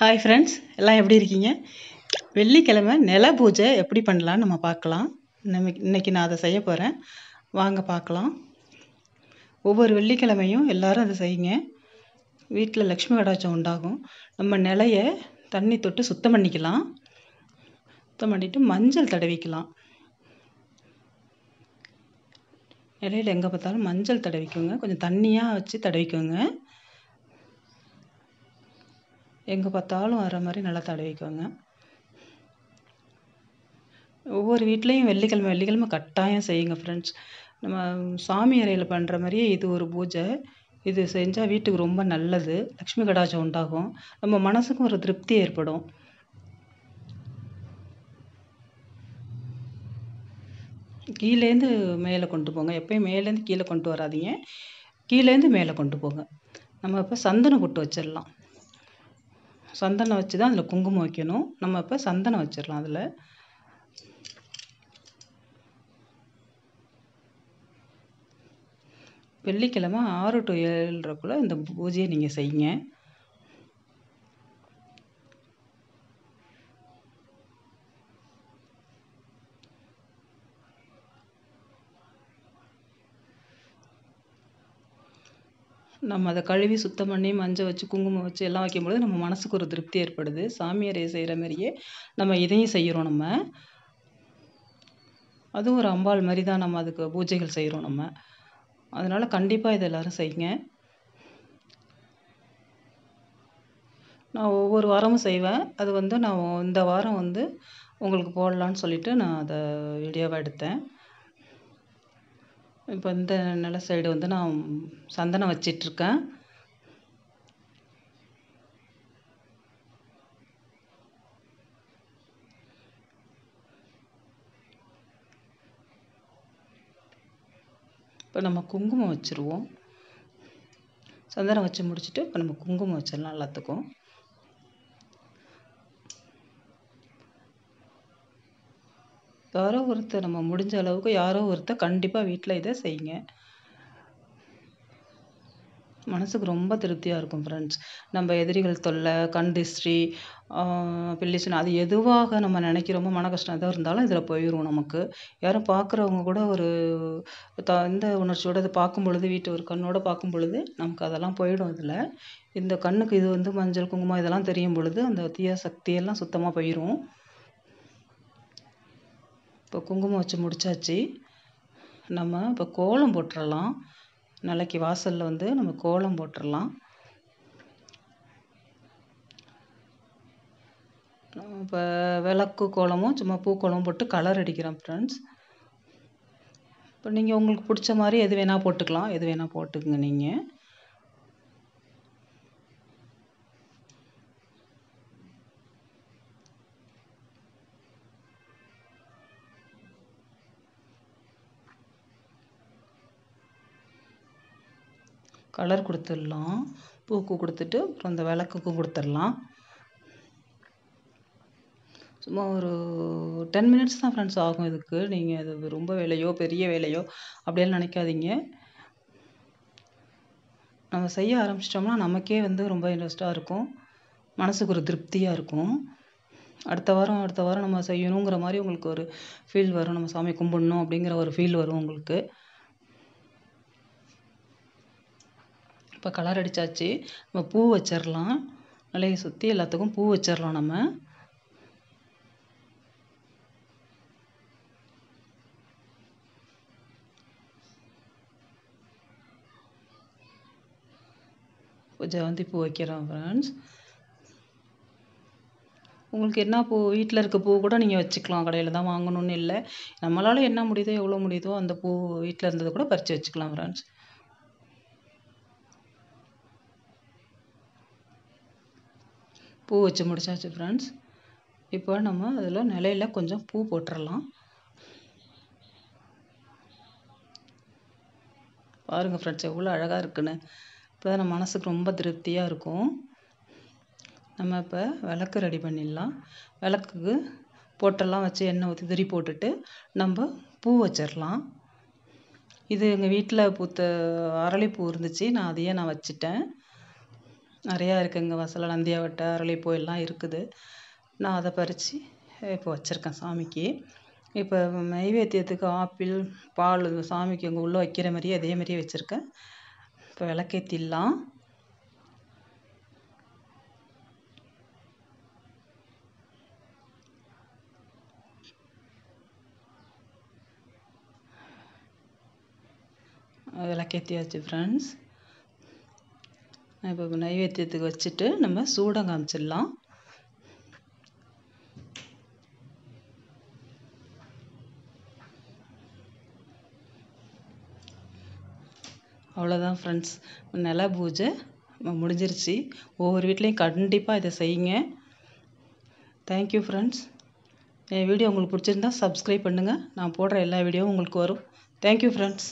Hi friends எல்லாம் எப்படி இருக்கீங்க? வெள்ளிக்கிழமை நில பூஜை எப்படி பண்ணலான்னு நம்ம பார்க்கலாம். நம்ம இன்னைக்கு நான் அதை செய்ய போகிறேன் வாங்க பார்க்கலாம். ஒவ்வொரு வெள்ளிக்கிழமையும் எல்லாரும் அதை செய்யுங்க. வீட்டில் லக்ஷ்மி கடாட்சம் உண்டாகும். நம்ம நிலைய தண்ணி தொட்டு சுத்தம் பண்ணிக்கலாம். சுத்தம் பண்ணிவிட்டு மஞ்சள் தடவிக்கலாம். நிலையில் எங்கே பார்த்தாலும் மஞ்சள் தடவிக்கோங்க. கொஞ்சம் தண்ணியாக வச்சு தடவிக்கோங்க. எங்கே பார்த்தாலும் வர மாதிரி நல்லா தடவிக்கோங்க ஒவ்வொரு வீட்லேயும் வெள்ளிக்கிழமை வெள்ளிக்கிழமை கட்டாயம் செய்யுங்க ஃப்ரெண்ட்ஸ் நம்ம சாமி அறையில் பண்ணுற மாதிரியே இது ஒரு பூஜை. இது செஞ்சால் வீட்டுக்கு ரொம்ப நல்லது. லக்ஷ்மி கடாட்சம் உண்டாகும். நம்ம மனசுக்கும் ஒரு திருப்தி ஏற்படும். கீழேருந்து மேலே கொண்டு போங்க. எப்பயும் மேலேருந்து கீழே கொண்டு வராதீங்க. கீழேருந்து மேலே கொண்டு போங்க. நம்ம இப்போ சந்தனம் பொட்டு வச்சிடலாம். சந்தனம் வச்சு தான் அதில் குங்குமம் வைக்கணும். நம்ம இப்போ சந்தனம் வச்சிடலாம் அதில். வெள்ளிக்கிழமை ஆறு டு ஏழுன்றக்குள்ளே இந்த பூஜையை நீங்கள் செய்யுங்க. நம்ம அதை கழுவி சுத்தம் பண்ணி மஞ்சள் வச்சு குங்குமம் வச்சு எல்லாம் வைக்கும்பொழுது நம்ம மனசுக்கு ஒரு திருப்தி ஏற்படுது. சாமி அறையை செய்கிற மாதிரியே நம்ம இதையும் செய்கிறோம் நம்ம. அதுவும் ஒரு அம்பாள் மாதிரி தான் நம்ம அதுக்கு பூஜைகள் செய்கிறோம் நம்ம. அதனால் கண்டிப்பாக இதை எல்லோரும் செய்யுங்க. நான் ஒவ்வொரு வாரமும் செய்வேன். அது வந்து நான் இந்த வாரம் வந்து உங்களுக்கு போடலான்னு சொல்லிவிட்டு நான் அதை வீடியோவாக எடுத்தேன். இப்போ இந்த நில சைடு வந்து நான் சந்தனம் வச்சிட்ருக்கேன். இப்போ நம்ம குங்குமம் வச்சுருவோம். சந்தனம் வச்சு முடிச்சுட்டு இப்போ நம்ம குங்குமம் வச்சிடலாம் எல்லாத்துக்கும். யாரோ ஒருத்தர் நம்ம முடிஞ்ச அளவுக்கு யாரோ ஒருத்தர் கண்டிப்பாக வீட்டில் இதை செய்யுங்க. மனசுக்கு ரொம்ப திருப்தியாக இருக்கும் ஃப்ரெண்ட்ஸ் நம்ம எதிரிகள் தொல்லை கண் திஷ்டி பில்லிசன் அது எதுவாக நம்ம நினைக்கிறோமோ மன கஷ்டம் எதாக இருந்தாலும் இதில் போயிடும் நமக்கு. யாரும் பார்க்குறவங்க கூட ஒரு த இந்த உணர்ச்சியோடு அதை பார்க்கும் பொழுது வீட்டு ஒரு கண்ணோடு பார்க்கும் பொழுது நமக்கு அதெல்லாம் போயிடும் இதில் இந்த கண்ணுக்கு இது வந்து மஞ்சள் குங்குமம் இதெல்லாம் தெரியும் பொழுது அந்த தீய சக்தியெல்லாம் சுத்தமாக போயிடும் இப்போ குங்குமம் வச்சு முடித்தாச்சு நம்ம இப்போ கோலம் போட்டுடலாம் நாளைக்கு வாசலில் வந்து நம்ம கோலம் போட்டுடலாம் இப்போ விளக்கு கோலமும் சும்மா பூக்கோலமும் போட்டு கலர் அடிக்கிறோம் ஃப்ரெண்ட்ஸ் இப்போ நீங்கள் உங்களுக்கு பிடிச்ச மாதிரி எது வேணால் போட்டுக்கலாம். எது வேணால் போட்டுக்குங்க நீங்கள் கலர் கொடுத்துடலாம். பூக்கு கொடுத்துட்டு அப்புறம் அந்த விளக்குக்கும் கொடுத்துடலாம். சும்மா ஒரு டென் மினிட்ஸ் தான் ஃப்ரெண்ட்ஸ் ஆகும் இதுக்கு. நீங்கள் அது ரொம்ப வேலையோ பெரிய வேலையோ அப்படியெல்லாம் நினைக்காதீங்க. நம்ம செய்ய ஆரம்பிச்சிட்டோம்னா நமக்கே வந்து ரொம்ப இன்ட்ரெஸ்ட்டாக இருக்கும். மனசுக்கு ஒரு திருப்தியாக இருக்கும். அடுத்த வாரம் அடுத்த வாரம் நம்ம செய்யணுங்கிற மாதிரி உங்களுக்கு ஒரு ஃபீல் வரும். நம்ம சாமி கும்பிடணும் அப்படிங்கிற ஒரு ஃபீல் வரும் உங்களுக்கு. இப்போ கலர் அடித்தாச்சு நம்ம பூ வச்சிடலாம் நிலையை சுற்றி எல்லாத்துக்கும் பூ வச்சிடலாம் நம்ம. ஜெவந்தி பூ வைக்கிறோம் ஃப்ரெண்ட்ஸ் உங்களுக்கு என்ன பூ? வீட்டில் இருக்க பூ கூட நீங்கள் வச்சுக்கலாம். கடையில் தான் வாங்கணும்னு இல்லை. நம்மளால் என்ன முடியுதோ எவ்வளோ முடியுதோ அந்த பூ வீட்டில் இருந்தது கூட பறித்து வச்சுக்கலாம் ஃப்ரெண்ட்ஸ் பூ வச்சு முடிச்சாச்சு ஃப்ரெண்ட்ஸ் இப்போ நம்ம அதில் நிலையில கொஞ்சம் பூ போட்டுடலாம் பாருங்கள் ஃப்ரெண்ட்ஸ் எவ்வளோ அழகாக இருக்குன்னு. இப்போ தான் நம்ம மனசுக்கு ரொம்ப திருப்தியாக இருக்கும். நம்ம இப்போ விளக்கு ரெடி பண்ணிடலாம். விளக்குக்கு போட்டெல்லாம் வச்சு எண்ணெய் ஊற்றி திரி போட்டுட்டு நம்ம பூ வச்சிடலாம். இது எங்கள் வீட்டில் பூத்த அரளிப்பூ இருந்துச்சு. நான் அதையே நான் வச்சுட்டேன். நிறையா இருக்குங்க வாசலில். நந்தியாவட்டை அரளிப்பூ எல்லாம் இருக்குது. நான் அதை பறித்து இப்போ வச்சுருக்கேன் சாமிக்கு. இப்போ நைவேத்தியத்துக்கு ஆப்பிள் பால் சாமிக்கு அங்கே உள்ளே வைக்கிற மாதிரியே அதே மாதிரியே வச்சுருக்கேன். இப்போ விளக்கேற்றிடலாம் விளக்கேற்றியாச்சு ஃப்ரெண்ட்ஸ் இப்போ நைவேத்தியத்துக்கு வச்சுட்டு நம்ம சூடம் காமிச்சிடலாம். அவ்வளோதான் ஃப்ரெண்ட்ஸ் நில பூஜை முடிஞ்சிருச்சு. ஒவ்வொரு வீட்லேயும் கண்டிப்பாக இதை செய்யுங்க. தேங்க்யூ ஃப்ரெண்ட்ஸ் என் வீடியோ உங்களுக்கு பிடிச்சிருந்தா சப்ஸ்கிரைப் பண்ணுங்கள் நான் போடுற எல்லா வீடியோவும் உங்களுக்கு வரும். Thank you friends